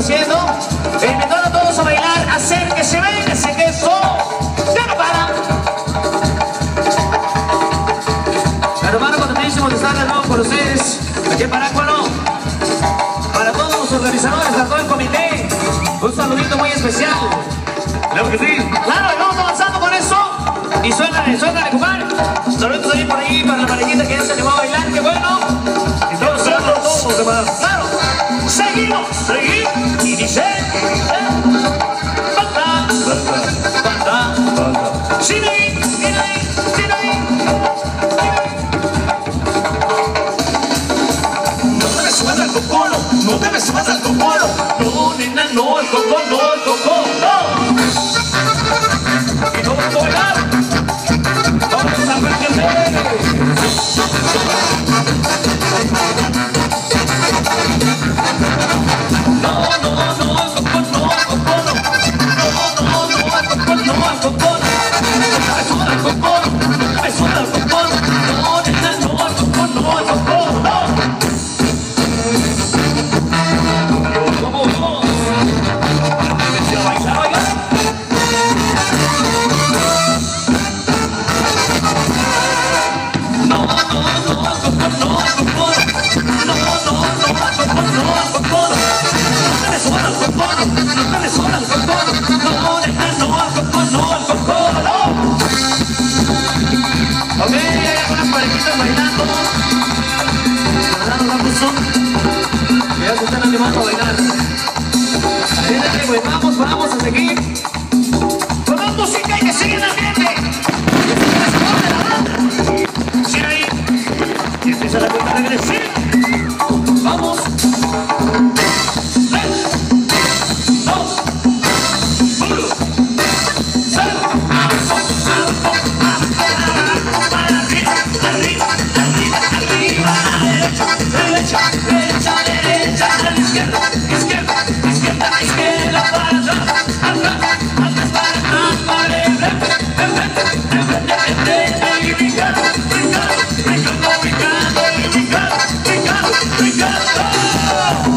haciendo. Invitando a todos a bailar, hacer que se venga que eso ya no para. Hermano, contentísimo de estar de nuevo con ustedes aquí en. Para todos los organizadores, para todo el comité, un saludito muy especial. Claro que sí. Claro, vamos avanzando con eso. Y suena de jugar. Saludos ahí por ahí para la parejita que ya se animó a bailar, qué bueno. Y todos, todos, todos, demás. Claro. Seguimos, seguimos. Y dice. Banda, banda, banda. Sin ahí, sin ahí, sin. No te me subas al cocolo, no te me subas al cocolo. No, nena, no, el cocolo, no, el cocolo, le vamos a bailar. Quédate, pues vamos, vamos a seguir. Con la música y que sigue la gente. Que sigue la gente, ¿verdad? Y empieza la cuenta regresiva. Vamos. gotta go.